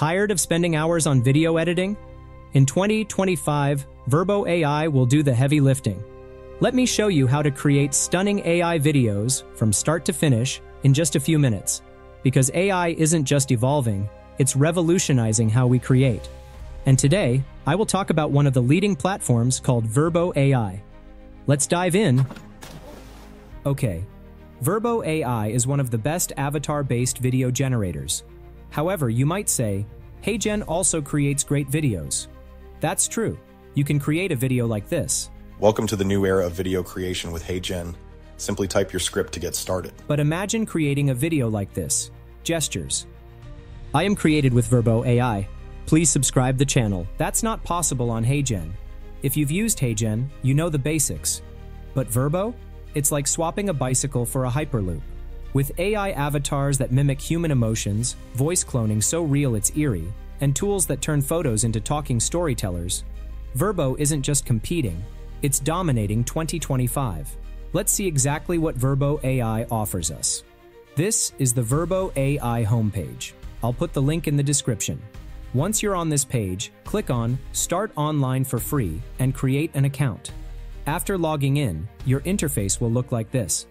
Tired of spending hours on video editing? In 2025, Virbo AI will do the heavy lifting. Let me show you how to create stunning AI videos from start to finish in just a few minutes. Because AI isn't just evolving, it's revolutionizing how we create. And today, I will talk about one of the leading platforms called Virbo AI. Let's dive in. Okay, Virbo AI is one of the best avatar-based video generators. However, you might say, HeyGen also creates great videos. That's true. You can create a video like this. Welcome to the new era of video creation with HeyGen. Simply type your script to get started. But imagine creating a video like this. Gestures. I am created with Virbo AI. Please subscribe the channel. That's not possible on HeyGen. If you've used HeyGen, you know the basics. But Virbo? It's like swapping a bicycle for a Hyperloop. With AI avatars that mimic human emotions, voice cloning so real it's eerie, and tools that turn photos into talking storytellers, Virbo isn't just competing, it's dominating 2025. Let's see exactly what Virbo AI offers us. This is the Virbo AI homepage. I'll put the link in the description. Once you're on this page, click on Start Online for free and create an account. After logging in, your interface will look like this.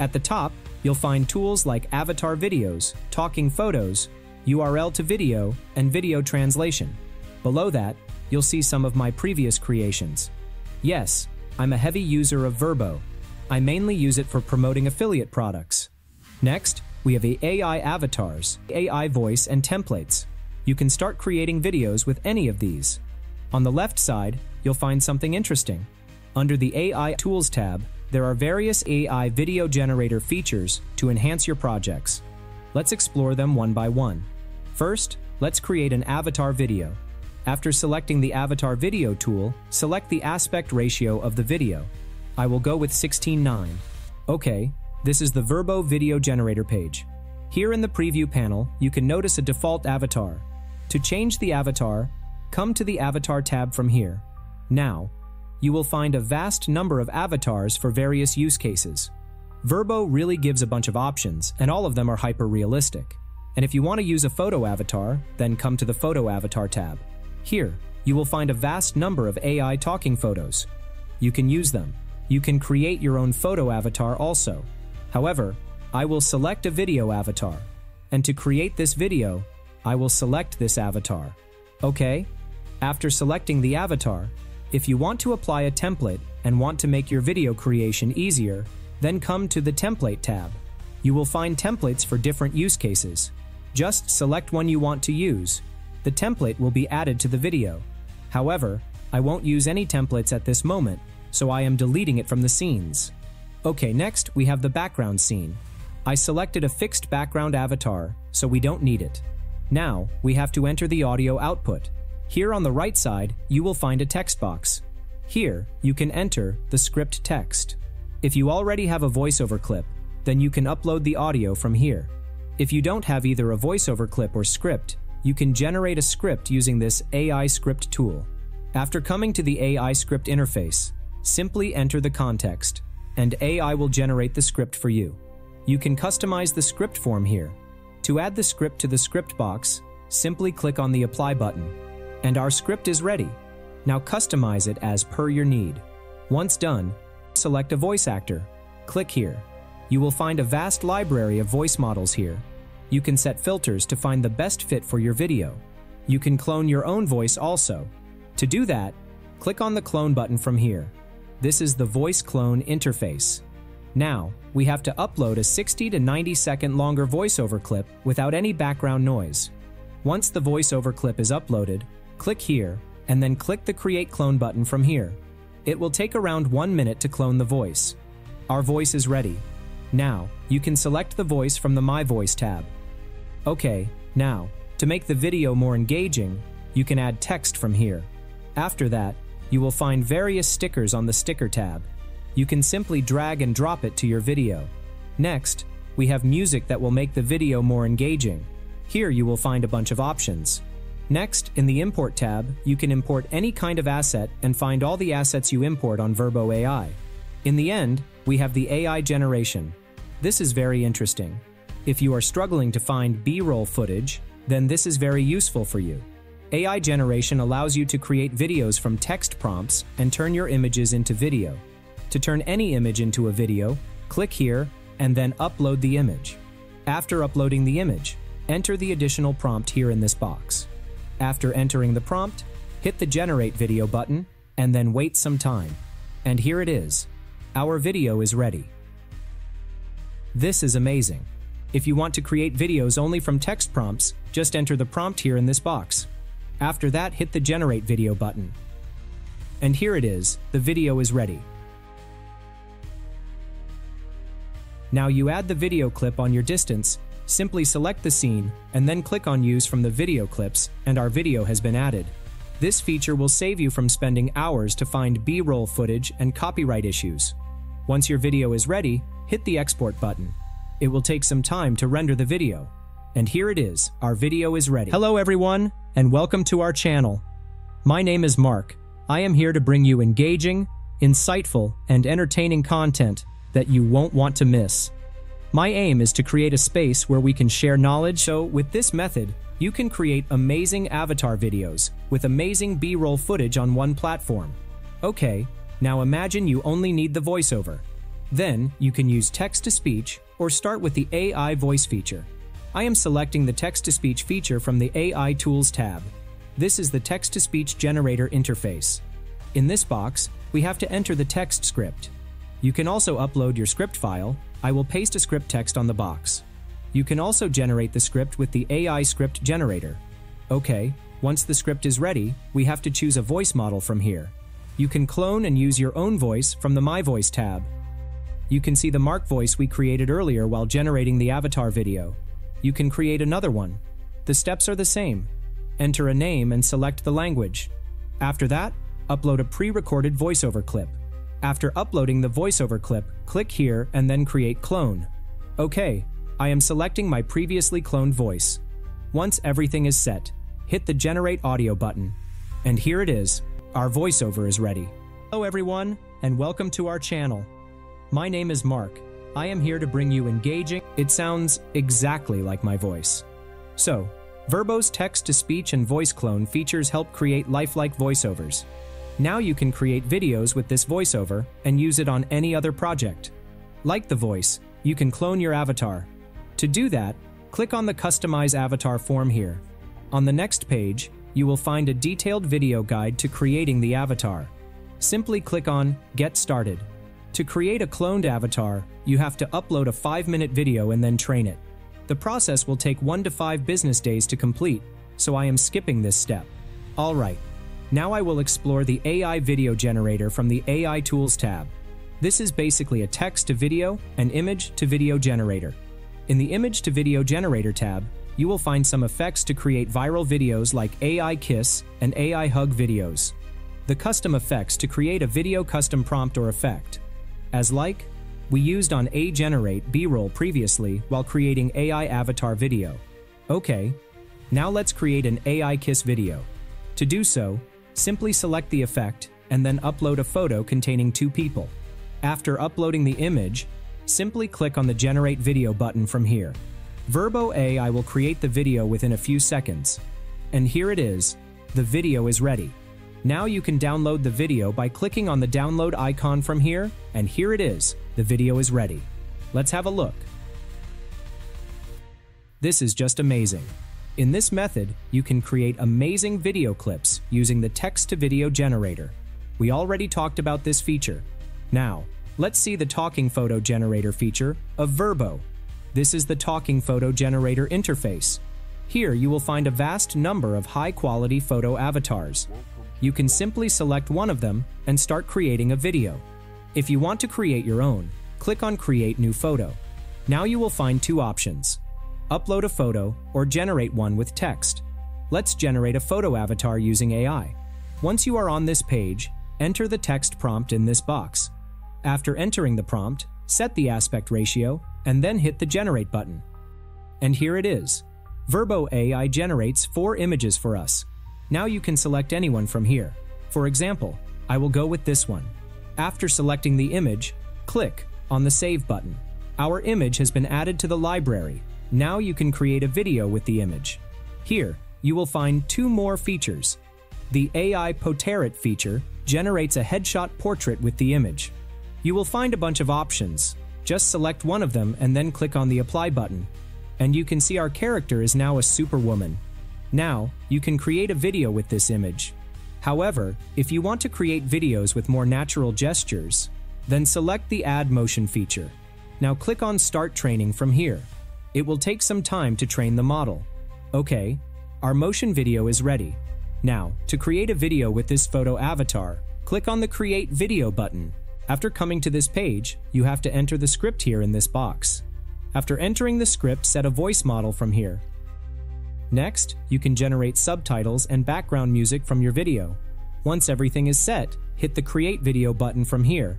At the top, you'll find tools like avatar videos, talking photos, URL to video, and video translation. Below that, you'll see some of my previous creations. Yes, I'm a heavy user of Virbo. I mainly use it for promoting affiliate products. Next, we have the AI avatars, AI voice, and templates. You can start creating videos with any of these. On the left side, you'll find something interesting. Under the AI Tools tab, there are various AI video generator features to enhance your projects. Let's explore them one by one. First, let's create an avatar video. After selecting the avatar video tool, select the aspect ratio of the video. I will go with 16:9. Okay, this is the Virbo video generator page. Here in the preview panel, you can notice a default avatar. To change the avatar, come to the avatar tab from here. Now, you will find a vast number of avatars for various use cases. Virbo really gives a bunch of options, and all of them are hyper-realistic. And if you want to use a photo avatar, then come to the Photo Avatar tab. Here, you will find a vast number of AI talking photos. You can use them. You can create your own photo avatar also. However, I will select a video avatar. And to create this video, I will select this avatar. Okay? After selecting the avatar, if you want to apply a template and want to make your video creation easier, then come to the Template tab. You will find templates for different use cases. Just select one you want to use. The template will be added to the video. However, I won't use any templates at this moment, so I am deleting it from the scenes. Okay, next we have the background scene. I selected a fixed background avatar, so we don't need it. Now, we have to enter the audio output. Here on the right side, you will find a text box. Here, you can enter the script text. If you already have a voiceover clip, then you can upload the audio from here. If you don't have either a voiceover clip or script, you can generate a script using this AI script tool. After coming to the AI script interface, simply enter the context, and AI will generate the script for you. You can customize the script form here. To add the script to the script box, simply click on the Apply button and our script is ready. Now customize it as per your need. Once done, select a voice actor. Click here. You will find a vast library of voice models here. You can set filters to find the best fit for your video. You can clone your own voice also. To do that, click on the clone button from here. This is the voice clone interface. Now, we have to upload a 60 to 90 second longer voiceover clip without any background noise. Once the voiceover clip is uploaded, Click here, and then click the Create Clone button from here. It will take around one minute to clone the voice. Our voice is ready. Now, you can select the voice from the My Voice tab. Okay, now, to make the video more engaging, you can add text from here. After that, you will find various stickers on the Sticker tab. You can simply drag and drop it to your video. Next, we have music that will make the video more engaging. Here you will find a bunch of options. Next, in the Import tab, you can import any kind of asset and find all the assets you import on Virbo AI. In the end, we have the AI generation. This is very interesting. If you are struggling to find B-roll footage, then this is very useful for you. AI generation allows you to create videos from text prompts and turn your images into video. To turn any image into a video, click here and then upload the image. After uploading the image, enter the additional prompt here in this box. After entering the prompt, hit the Generate Video button and then wait some time. And here it is. Our video is ready. This is amazing. If you want to create videos only from text prompts, just enter the prompt here in this box. After that, hit the Generate Video button. And here it is, the video is ready. Now you add the video clip on your distance, simply select the scene, and then click on Use from the video clips, and our video has been added. This feature will save you from spending hours to find B-roll footage and copyright issues. Once your video is ready, hit the Export button. It will take some time to render the video. And here it is, our video is ready. Hello everyone, and welcome to our channel. My name is Mark. I am here to bring you engaging, insightful, and entertaining content that you won't want to miss. My aim is to create a space where we can share knowledge, so with this method, you can create amazing avatar videos with amazing B-roll footage on one platform. Okay, now imagine you only need the voiceover. Then, you can use text-to-speech or start with the AI voice feature. I am selecting the text-to-speech feature from the AI Tools tab. This is the text-to-speech generator interface. In this box, we have to enter the text script. You can also upload your script file. I will paste a script text on the box. You can also generate the script with the AI script generator. Okay, once the script is ready, we have to choose a voice model from here. You can clone and use your own voice from the My Voice tab. You can see the Mark voice we created earlier while generating the avatar video. You can create another one. The steps are the same. Enter a name and select the language. After that, upload a pre-recorded voiceover clip. After uploading the voiceover clip, click here and then create clone. Okay, I am selecting my previously cloned voice. Once everything is set, hit the Generate Audio button. And here it is, our voiceover is ready. Hello everyone, and welcome to our channel. My name is Mark. I am here to bring you engaging. It sounds exactly like my voice. So, Virbo's text-to-speech and voice clone features help create lifelike voiceovers. Now you can create videos with this voiceover and use it on any other project. Like the voice, you can clone your avatar. To do that, click on the Customize Avatar form here. On the next page, you will find a detailed video guide to creating the avatar. Simply click on Get Started. To create a cloned avatar, you have to upload a 5-minute video and then train it. The process will take 1 to 5 business days to complete, so I am skipping this step. Alright, now I will explore the AI video generator from the AI Tools tab. This is basically a text to video and image to video generator. In the image to video generator tab, you will find some effects to create viral videos like AI Kiss and AI Hug videos. The custom effects to create a video custom prompt or effect. As like, we used on A Generate B-roll previously while creating AI avatar video. Okay, now let's create an AI Kiss video. To do so, Simply select the effect and then upload a photo containing two people. After uploading the image, simply click on the Generate Video button from here. Virbo AI will create the video within a few seconds. And here it is, the video is ready. Now you can download the video by clicking on the download icon from here, and here it is, the video is ready. Let's have a look. This is just amazing. In this method, you can create amazing video clips using the text-to-video generator. We already talked about this feature. Now, let's see the talking photo generator feature of Virbo. This is the talking photo generator interface. Here you will find a vast number of high-quality photo avatars. You can simply select one of them and start creating a video. If you want to create your own, click on Create New Photo. Now you will find two options upload a photo, or generate one with text. Let's generate a photo avatar using AI. Once you are on this page, enter the text prompt in this box. After entering the prompt, set the aspect ratio, and then hit the Generate button. And here it is. Virbo AI generates four images for us. Now you can select anyone from here. For example, I will go with this one. After selecting the image, click on the Save button. Our image has been added to the library now you can create a video with the image. Here, you will find two more features. The AI Portrait feature generates a headshot portrait with the image. You will find a bunch of options. Just select one of them and then click on the Apply button. And you can see our character is now a superwoman. Now, you can create a video with this image. However, if you want to create videos with more natural gestures, then select the Add Motion feature. Now click on Start Training from here. It will take some time to train the model. Okay, our motion video is ready. Now, to create a video with this photo avatar, click on the Create Video button. After coming to this page, you have to enter the script here in this box. After entering the script, set a voice model from here. Next, you can generate subtitles and background music from your video. Once everything is set, hit the Create Video button from here.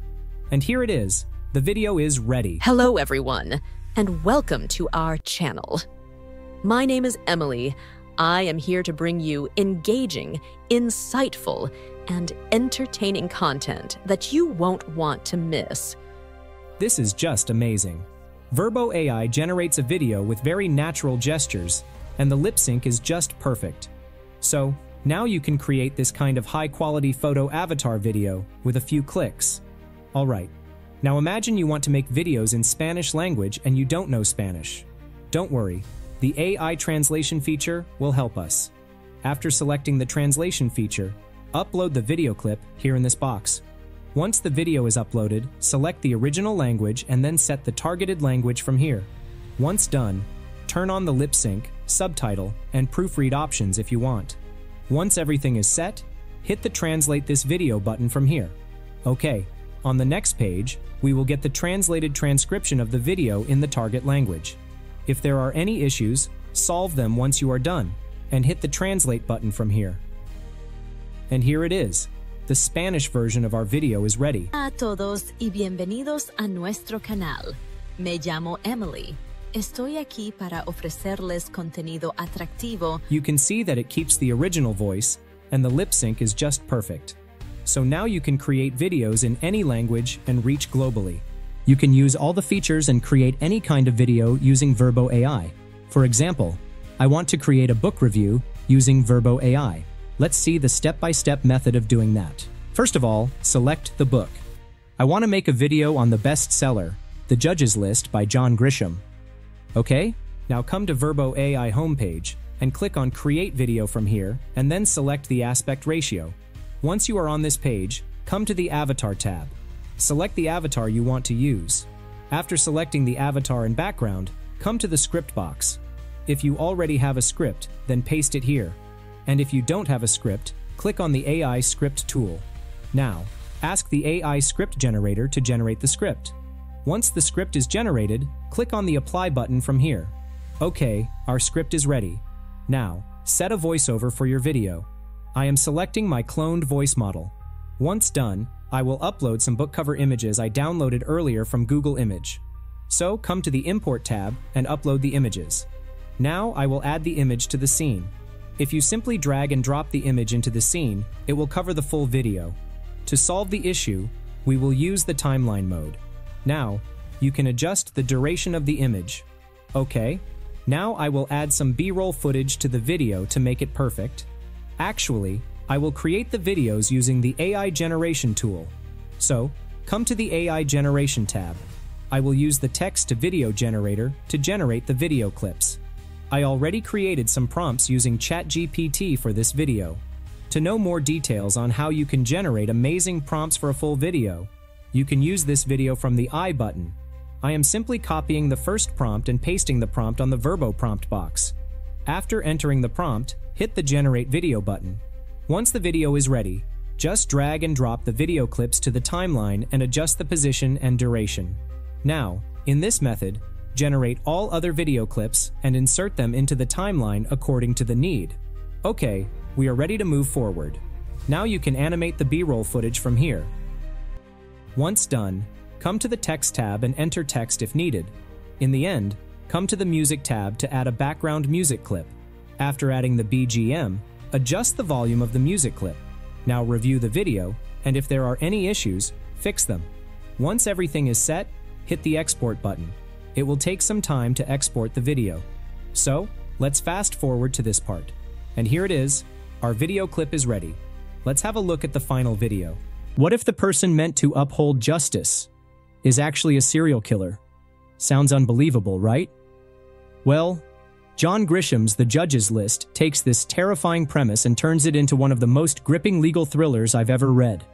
And here it is. The video is ready. Hello, everyone, and welcome to our channel. My name is Emily. I am here to bring you engaging, insightful, and entertaining content that you won't want to miss. This is just amazing. Virbo AI generates a video with very natural gestures, and the lip sync is just perfect. So, now you can create this kind of high quality photo avatar video with a few clicks. Alright, now imagine you want to make videos in Spanish language and you don't know Spanish. Don't worry, the AI translation feature will help us. After selecting the translation feature, upload the video clip here in this box. Once the video is uploaded, select the original language and then set the targeted language from here. Once done, turn on the lip sync, subtitle, and proofread options if you want. Once everything is set, hit the Translate this video button from here. Okay, on the next page, we will get the translated transcription of the video in the target language. If there are any issues, solve them once you are done, and hit the Translate button from here. And here it is. The Spanish version of our video is ready. A todos y bienvenidos a nuestro canal. Me llamo Emily. Estoy aquí para ofrecerles contenido atractivo. You can see that it keeps the original voice, and the lip sync is just perfect. So now you can create videos in any language and reach globally. You can use all the features and create any kind of video using Virbo AI. For example, I want to create a book review using Virbo AI. Let's see the step-by-step method of doing that. First of all, select the book. I want to make a video on the bestseller, The Judges List by John Grisham. Okay, now come to Virbo AI homepage and click on Create Video from here, and then select the aspect ratio. Once you are on this page, come to the Avatar tab. Select the avatar you want to use. After selecting the avatar and background, come to the script box. If you already have a script, then paste it here. And if you don't have a script, click on the AI script tool. Now, ask the AI script generator to generate the script. Once the script is generated, click on the Apply button from here. Okay, our script is ready. Now, set a voiceover for your video. I am selecting my cloned voice model. Once done, I will upload some book cover images I downloaded earlier from Google Image. So come to the Import tab and upload the images. Now I will add the image to the scene. If you simply drag and drop the image into the scene, it will cover the full video. To solve the issue, we will use the timeline mode. Now, you can adjust the duration of the image. Okay, now I will add some B-roll footage to the video to make it perfect. Actually, I will create the videos using the AI generation tool. So, come to the AI generation tab. I will use the text to video generator to generate the video clips. I already created some prompts using ChatGPT for this video. To know more details on how you can generate amazing prompts for a full video, you can use this video from the I button. I am simply copying the first prompt and pasting the prompt on the Virbo prompt box. After entering the prompt, hit the Generate Video button. Once the video is ready, just drag and drop the video clips to the timeline and adjust the position and duration. Now, in this method, generate all other video clips and insert them into the timeline according to the need. Okay, we are ready to move forward. Now you can animate the B-roll footage from here. Once done, come to the Text tab and enter text if needed. In the end, come to the Music tab to add a background music clip. After adding the BGM, adjust the volume of the music clip. Now review the video, and if there are any issues, fix them. Once everything is set, hit the Export button. It will take some time to export the video. So, Let's fast forward to this part. And here it is. Our video clip is ready. Let's have a look at the final video. What if the person meant to uphold justice is actually a serial killer? Sounds unbelievable, right? Well, John Grisham's The Judges List takes this terrifying premise and turns it into one of the most gripping legal thrillers I've ever read.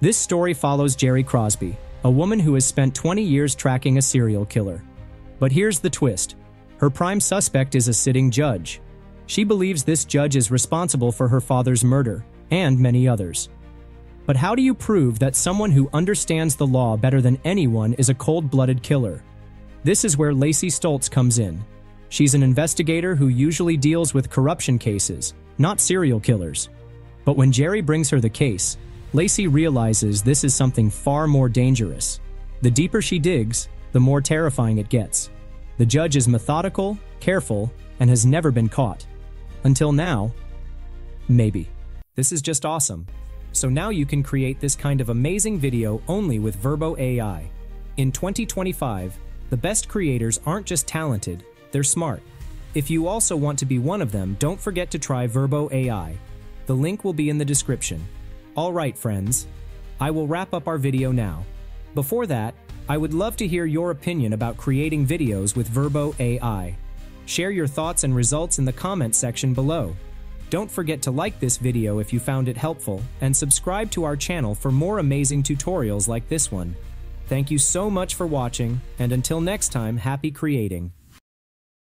This story follows Jeri Crosby, a woman who has spent 20 years tracking a serial killer. But here's the twist. Her prime suspect is a sitting judge. She believes this judge is responsible for her father's murder, and many others. But how do you prove that someone who understands the law better than anyone is a cold-blooded killer? This is where Lacy Stoltz comes in. She's an investigator who usually deals with corruption cases, not serial killers. But when Jeri brings her the case, Lacy realizes this is something far more dangerous. The deeper she digs, the more terrifying it gets. The judge is methodical, careful, and has never been caught. Until now, maybe. This is just awesome. So now you can create this kind of amazing video only with Virbo AI. In 2025, the best creators aren't just talented, they're smart. If you also want to be one of them, don't forget to try Virbo AI. The link will be in the description. Alright friends, I will wrap up our video now. Before that, I would love to hear your opinion about creating videos with Virbo AI. Share your thoughts and results in the comments section below. Don't forget to like this video if you found it helpful, and subscribe to our channel for more amazing tutorials like this one. Thank you so much for watching, and until next time, happy creating!